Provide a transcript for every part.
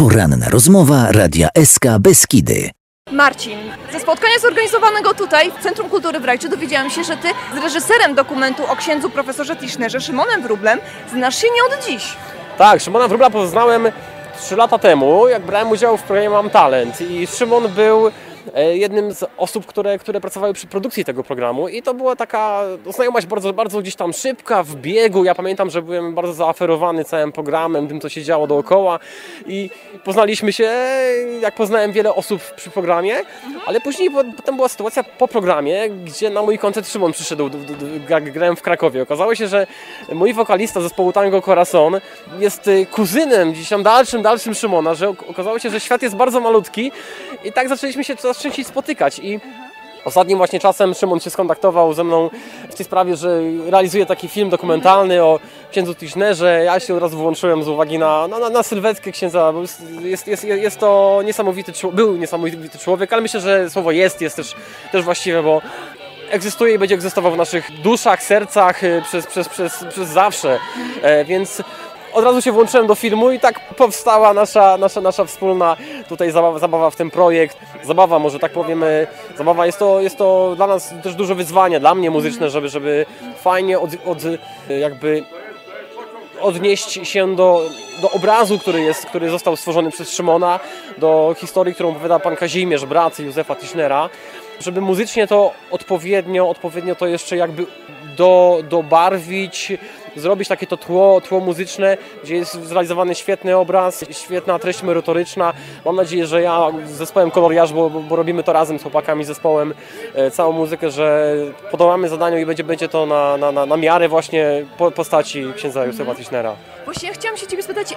Poranna rozmowa Radia SK Beskidy. Marcin, ze spotkania zorganizowanego tutaj w Centrum Kultury w Rajczy dowiedziałam się, że ty z reżyserem dokumentu o księdzu profesorze Tischnerze, Szymonem Wróblem, znasz się nie od dziś. Tak, Szymona Wróbla poznałem 3 lata temu, jak brałem udział w programie Mam Talent i Szymon był jednym z osób, które, które pracowały przy produkcji tego programu i to była taka znajomość bardzo, bardzo gdzieś tam szybka, w biegu. Ja pamiętam, że byłem bardzo zaaferowany całym programem, tym co się działo dookoła i poznaliśmy się, jak poznałem wiele osób przy programie, ale później potem była sytuacja po programie, gdzie na mój koncert Szymon przyszedł, jak grałem w Krakowie. Okazało się, że mój wokalista zespołu Tango Corazon jest y, kuzynem, gdzieś tam dalszym, dalszym Szymona, że ok- okazało się, że świat jest bardzo malutki i tak zaczęliśmy się coraz częściej spotykać i Ostatnim właśnie czasem Szymon się skontaktował ze mną w tej sprawie, że realizuje taki film dokumentalny o księdzu Tischnerze. Ja się od razu włączyłem z uwagi na, na, na, sylwetkę księdza. Jest, jest, jest, to niesamowity był niesamowity człowiek, ale myślę, że słowo jest jest też, też właściwe, bo egzystuje i będzie egzystował w naszych duszach, sercach y, przez, przez, przez, przez zawsze. E, więc od razu się włączyłem do filmu i tak powstała nasza, nasza, nasza wspólna tutaj zabawa, zabawa w ten projekt. Zabawa, może tak powiemy, zabawa jest to, jest to dla nas też duże wyzwanie, dla mnie muzyczne, żeby, żeby fajnie od, od jakby odnieść się do, do obrazu, który, jest, który został stworzony przez Szymona, do historii, którą opowiada pan Kazimierz, brat Józefa Tischnera, żeby muzycznie to odpowiednio, odpowiednio to jeszcze jakby do, dobarwić, zrobić takie to tło, tło muzyczne, gdzie jest zrealizowany świetny obraz, świetna treść merytoryczna. Mam nadzieję, że ja z zespołem Koloriarz, bo, bo robimy to razem z chłopakami, z zespołem, e, całą muzykę, że podołamy zadaniu i będzie, będzie to na, na, na, na miarę właśnie po, postaci księdza Józefa Tischnera. Właśnie ja chciałam się ciebie spytać, y,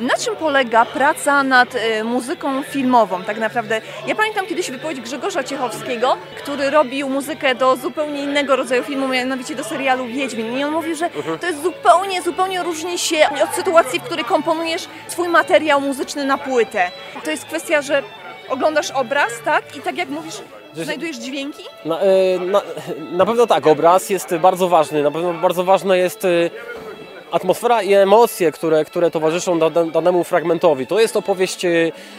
na czym polega praca nad y, muzyką filmową tak naprawdę? Ja pamiętam kiedyś wypowiedź Grzegorza Ciechowskiego, który robił muzykę do zupełnie innego rodzaju filmu, mianowicie do serialu Wiedźmin. I on mówił, że to jest zupełnie, zupełnie różni się od sytuacji, w której komponujesz swój materiał muzyczny na płytę. To jest kwestia, że oglądasz obraz, tak? I tak jak mówisz, znajdujesz dźwięki? Na, e, na, na pewno tak, obraz jest bardzo ważny. Na pewno bardzo ważna jest e, atmosfera i emocje, które, które towarzyszą dane- danemu fragmentowi. To jest opowieść e,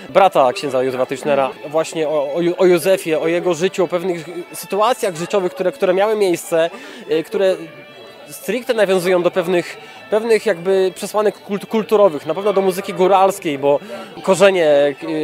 brata księdza Józefa Tischnera właśnie o, o, Józefie, o jego życiu, o pewnych sytuacjach życiowych, które, które miały miejsce, e, które stricte nawiązują do pewnych, pewnych jakby przesłanek kult, kulturowych, na pewno do muzyki góralskiej, bo korzenie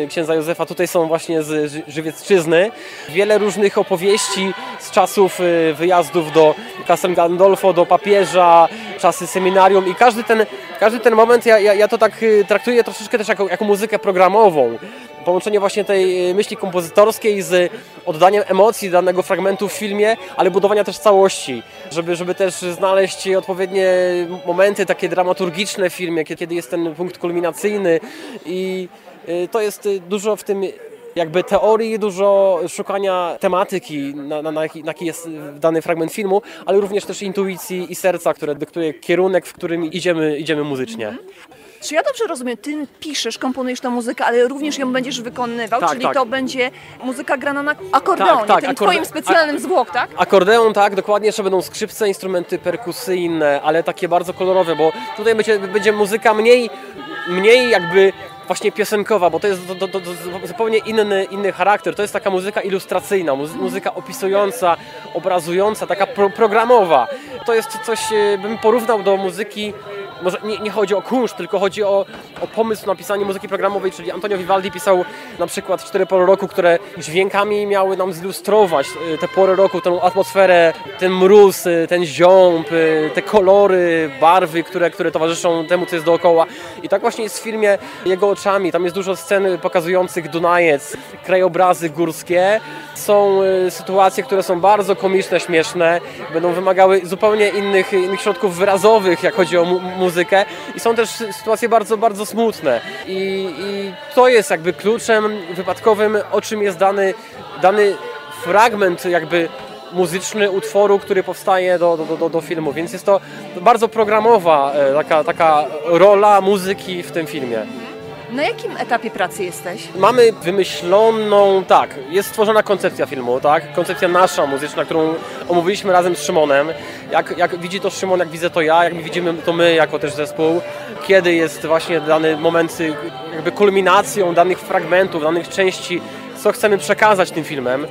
e, księdza Józefa tutaj są właśnie z Ży- Żywiecczyzny. Wiele różnych opowieści z czasów e, wyjazdów do Castel Gandolfo, do papieża, czasy seminarium i każdy ten, każdy ten moment ja, ja, ja to tak e, traktuję troszeczkę też jako, jako muzykę programową. Połączenie właśnie tej e, myśli kompozytorskiej z oddaniem emocji danego fragmentu w filmie, ale budowania też całości, żeby, żeby też znaleźć odpowiednie momenty takie dramaturgiczne w filmie, kiedy jest ten punkt kulminacyjny i y, to jest y, dużo w tym jakby teorii, dużo szukania tematyki, na, na, na, jaki- jest dany fragment filmu, ale również też intuicji i serca, które dyktuje kierunek, w którym idziemy, idziemy muzycznie. Czy ja dobrze rozumiem, ty piszesz, komponujesz tę muzykę, ale również ją będziesz wykonywał, Tak, czyli tak. to będzie muzyka grana na akordeonie, Tak, tak, tym akorde- twoim specjalnym zwłok, tak? Akordeon, tak, dokładnie, jeszcze będą skrzypce, instrumenty perkusyjne, ale takie bardzo kolorowe, bo tutaj będzie, będzie muzyka mniej, mniej jakby właśnie piosenkowa, bo to jest zupełnie inny, inny charakter. To jest taka muzyka ilustracyjna, muzy- muzyka opisująca, obrazująca, taka pro, programowa. To jest coś, e, bym porównał do muzyki może nie, nie chodzi o kunszt, tylko chodzi o, o pomysł na pisanie muzyki programowej, czyli Antonio Vivaldi pisał na przykład cztery pory roku, które dźwiękami miały nam zilustrować y, te pory roku, tę atmosferę, ten mróz, y, ten ziąb, y, te kolory, barwy, które, które towarzyszą temu, co jest dookoła. I tak właśnie jest w filmie jego oczami. Tam jest dużo scen pokazujących Dunajec, krajobrazy górskie. Są sytuacje, które są bardzo komiczne, śmieszne, będą wymagały zupełnie innych, innych środków wyrazowych, jak chodzi o mu muzykę. I są też sytuacje bardzo, bardzo smutne. I, I to jest jakby kluczem wypadkowym, o czym jest dany, dany fragment jakby muzyczny utworu, który powstaje do, do, do, do filmu, więc jest to bardzo programowa e, taka, taka rola muzyki w tym filmie. Na jakim etapie pracy jesteś? Mamy wymyśloną, tak, jest stworzona koncepcja filmu, tak, koncepcja nasza muzyczna, którą omówiliśmy razem z Szymonem. jak, jak widzi to Szymon, jak widzę to ja, jak widzimy to my jako też zespół, kiedy jest właśnie dany moment jakby kulminacją danych fragmentów, danych części, co chcemy przekazać tym filmem.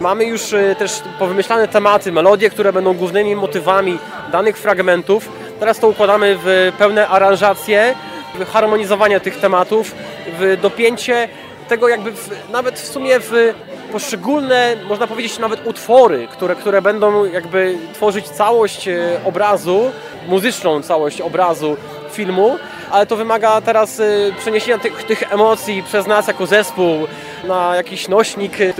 Mamy już y, też powymyślane tematy, melodie, które będą głównymi motywami danych fragmentów. Teraz to układamy w pełne aranżacje, w harmonizowanie tych tematów, w dopięcie tego jakby w, nawet w sumie w poszczególne, można powiedzieć nawet utwory, które, które będą jakby tworzyć całość e, obrazu, muzyczną całość obrazu filmu, ale to wymaga teraz e, przeniesienia tych, tych emocji przez nas jako zespół na jakiś nośnik, e,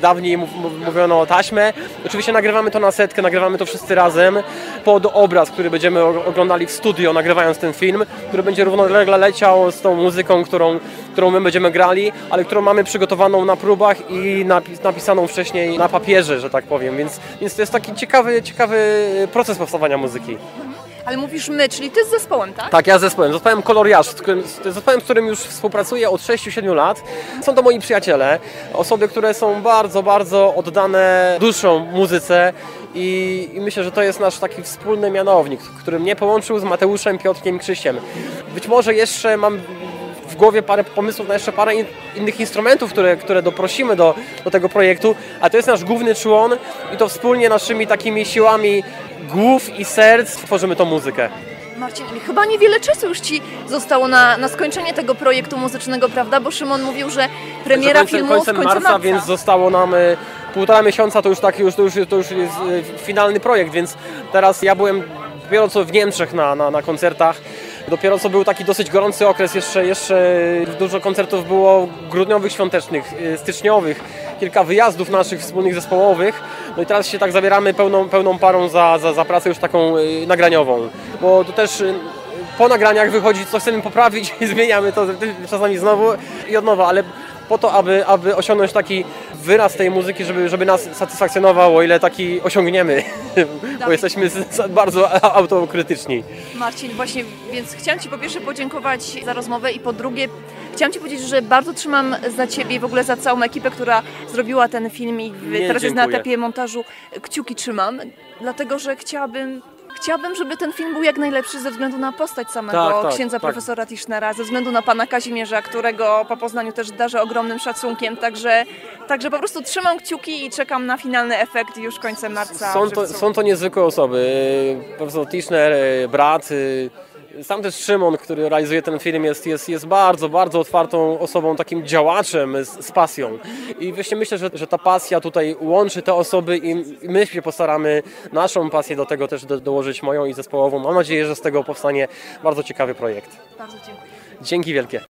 dawniej mów- mów- mówiono o taśmę. Oczywiście nagrywamy to na setkę, nagrywamy to wszyscy razem pod obraz, który będziemy oglądali w studio, nagrywając ten film, który będzie równolegle leciał z tą muzyką, którą, którą my będziemy grali, ale którą mamy przygotowaną na próbach i napis, napisaną wcześniej na papierze, że tak powiem, więc, więc to jest taki ciekawy, ciekawy proces powstawania muzyki. Ale mówisz my, czyli ty z zespołem, tak? Tak, ja z zespołem. Zespołem Koloriarz, z którym, z zespołem, z którym już współpracuję od 6-7 lat. Są to moi przyjaciele, osoby, które są bardzo, bardzo oddane duszą muzyce i, i myślę, że to jest nasz taki wspólny mianownik, który mnie połączył z Mateuszem, Piotrkiem i Krzyściem. Być może jeszcze mam w głowie parę pomysłów na jeszcze parę in, innych instrumentów, które, które doprosimy do, do tego projektu, a to jest nasz główny człon i to wspólnie naszymi takimi siłami głów i serc tworzymy tą muzykę. Marcin, chyba niewiele czasu już Ci zostało na, na skończenie tego projektu muzycznego, prawda? Bo Szymon mówił, że premiera końcem, filmu końcem z końca marca, marca. więc zostało nam e, półtora miesiąca, to już taki już, to już, to już jest e, finalny projekt, więc teraz ja byłem dopiero co w Niemczech na, na, na koncertach. Dopiero co był taki dosyć gorący okres, jeszcze, jeszcze dużo koncertów było grudniowych, świątecznych, e, styczniowych, kilka wyjazdów naszych wspólnych zespołowych. No i teraz się tak zabieramy pełną, pełną parą za, za, za pracę już taką e, nagraniową, bo to też e, po nagraniach wychodzi, co chcemy poprawić i zmieniamy to czasami znowu i od nowa, ale po to, aby, aby osiągnąć taki wyraz tej muzyki, żeby, żeby nas satysfakcjonował, o ile taki osiągniemy, bo jesteśmy bardzo autokrytyczni. Marcin, właśnie, więc chciałam Ci po pierwsze podziękować za rozmowę i po drugie chciałam Ci powiedzieć, że bardzo trzymam za Ciebie i w ogóle za całą ekipę, która zrobiła ten film i Nie, teraz jest na dziękuję. etapie montażu. Kciuki trzymam, dlatego że chciałabym Chciałabym, żeby ten film był jak najlepszy ze względu na postać samego Tak, tak, księdza tak. profesora Tischnera, ze względu na pana Kazimierza, którego po Poznaniu też darzę ogromnym szacunkiem, także, także po prostu trzymam kciuki i czekam na finalny efekt już końcem marca. Są w to, są to niezwykłe osoby. Profesor Tischner, e, brat, e, sam też Szymon, który realizuje ten film, jest, jest, jest bardzo, bardzo otwartą osobą, takim działaczem z, z pasją. I właśnie myślę, że, że ta pasja tutaj łączy te osoby i my się postaramy naszą pasję do tego też do, dołożyć, moją i zespołową. Mam nadzieję, że z tego powstanie bardzo ciekawy projekt. Bardzo dziękuję. Dzięki wielkie.